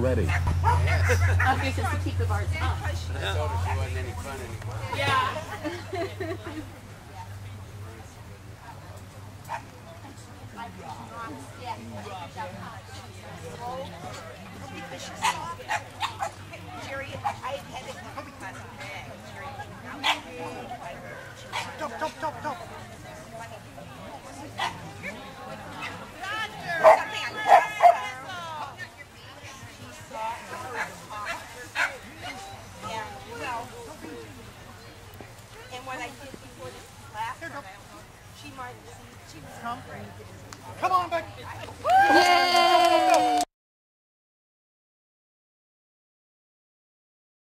ready. Okay, just to keep the bars up. I told her she wasn't any fun anymore. Yeah. Jerry, I had it Kobe class today. What I did before this class, she might have seen, she was Come. Come on, back. Yay!